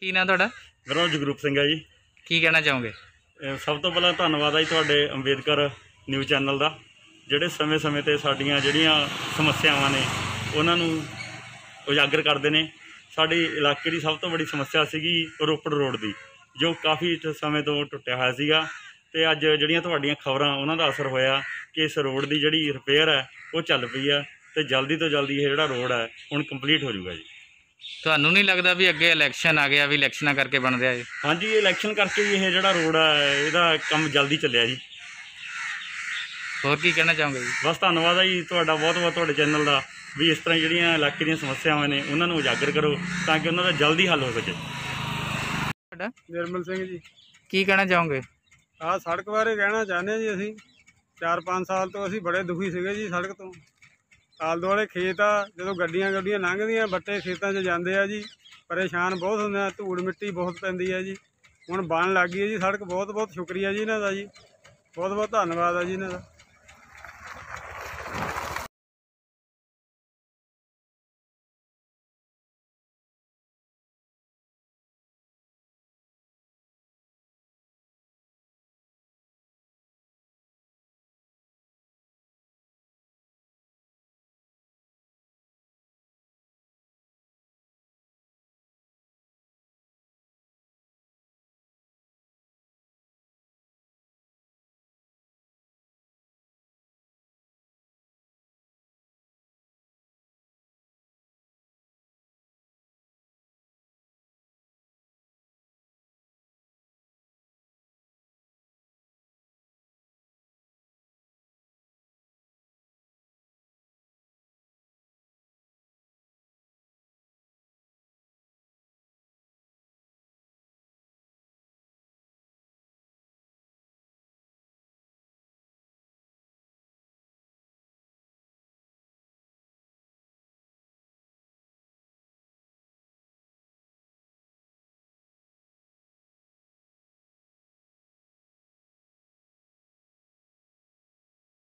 ਕੀ ਨਾਂ ਤੁਹਾਡਾ? ਮੇਰਾ ਨਾਮ ਜਗਰੂਪ ਸਿੰਘ ਹੈ ਜੀ। ਕੀ ਕਹਿਣਾ ਚਾਹੋਗੇ? ਅਹ ਸਭ ਤੋਂ ਪਹਿਲਾਂ ਧੰਨਵਾਦ ਹੈ ਜੀ ਤੁਹਾਡੇ ਅੰਬੇਦਕਰ ਨਿਊਜ਼ ਚੈਨਲ ਦਾ ਜਿਹੜੇ ਸਮੇਂ-ਸਮੇਂ ਤੇ ਸਾਡੀਆਂ ਜਿਹੜੀਆਂ ਸਮੱਸਿਆਵਾਂ ਨੇ ਉਹਨਾਂ ਨੂੰ ਉਜਾਗਰ ਕਰਦੇ ਨੇ। ਸਾਡੇ ਇਲਾਕੇ ਦੀ ਸਭ ਤੋਂ ਵੱਡੀ ਸਮੱਸਿਆ ਸੀਗੀ ਰੋਪੜ ਰੋਡ ਦੀ ਜੋ ਕਾਫੀ ਟ- ਸਮੇਂ ਤੋਂ ਟੁੱਟਿਆ ਹੋਇਆ ਸੀਗਾ। ਤੇ ਅੱਜ ਜਿਹੜੀਆਂ ਤੁਹਾਡੀਆਂ ਖਬਰਾਂ ਉਹਨਾਂ ਦਾ ਅਸਰ ਹੋਇਆ ਕਿ ਇਸ ਰੋਡ ਦੀ ਜਿਹੜੀ ਰਿਪੇਅਰ ਹੈ ਉਹ ਚੱਲ ਪਈ ਹੈ ਤੇ ਜਲਦੀ ਤੋਂ ਜਲਦੀ ਇਹ ਜਿਹੜਾ ਰੋਡ ਹੈ ਹੁਣ ਕੰਪਲੀਟ ਹੋ ਜਾਊਗਾ ਜੀ। ਤੁਹਾਨੂੰ ਨਹੀਂ ਲੱਗਦਾ ਵੀ ਅੱਗੇ ਇਲੈਕਸ਼ਨ ਆ ਗਿਆ ਵੀ ਇਲੈਕਸ਼ਨਾਂ ਕਰਕੇ ਬਣ ਰਿਹਾ ਜੀ ਹਾਂਜੀ ਇਲੈਕਸ਼ਨ ਕਰਕੇ ਵੀ ਇਹ ਜਿਹੜਾ ਰੋਡ ਹੈ ਇਹਦਾ ਕੰਮ ਜਲਦੀ ਚੱਲਿਆ ਜੀ। ਹੋਰ ਕੀ ਕਹਿਣਾ ਚਾਹੋਗੇ ਜੀ? ਬਸ ਧੰਨਵਾਦ ਹੈ ਜੀ ਤੁਹਾਡਾ ਬਹੁਤ ਬਹੁਤ ਤੁਹਾਡੇ ਚੈਨਲ ਦਾ ਵੀ ਇਸ ਤਰ੍ਹਾਂ ਜਿਹੜੀਆਂ ਇਲਾਕੇ ਦੀਆਂ ਸਮੱਸਿਆਵਾਂ ਨੇ ਉਹਨਾਂ ਨੂੰ ਉਜਾਗਰ ਕਰੋ ਤਾਂ ਕਿ ਉਹਨਾਂ ਦਾ ਜਲਦੀ ਹੱਲ ਹੋ ਸਕੇ। ਤੁਹਾਡਾ? ਨਿਰਮਲ ਸਿੰਘ ਜੀ। ਕੀ ਕਹਿਣਾ ਚਾਹੋਗੇ? ਆਹ ਸੜਕ ਬਾਰੇ ਕਹਿਣਾ ਚਾਹੁੰਦੇ ਹਾਂ ਜੀ ਅਸੀਂ। 4-5 ਸਾਲ ਤੋਂ ਅਸੀਂ ਬੜੇ ਦੁਖੀ ਸੀਗੇ ਜੀ ਸੜਕ ਤੋਂ। ਆਲ ਦੁਆਲੇ ਖੇਤ ਆ, ਜਦੋਂ ਗੱਡੀਆਂ ਗੱਡੀਆਂ ਲੰਘਦੀਆਂ, ਬੱਟੇ ਖੇਤਾਂ 'ਚ ਜਾਂਦੇ ਆ ਜੀ, ਪਰੇਸ਼ਾਨ ਬਹੁਤ ਹੁੰਦੇ ਆ, ਧੂੜ ਮਿੱਟੀ ਬਹੁਤ ਪੈਂਦੀ ਆ ਜੀ। ਹੁਣ ਬਣ ਲੱਗ ਗਈ ਹੈ ਜੀ ਸੜਕ ਬਹੁਤ ਬਹੁਤ ਸ਼ੁਕਰੀਆ ਜੀ ਇਹਨਾਂ ਦਾ ਜੀ। ਬਹੁਤ ਬਹੁਤ ਧੰਨਵਾਦ ਆ ਜੀ ਇਹਨਾਂ ਦਾ।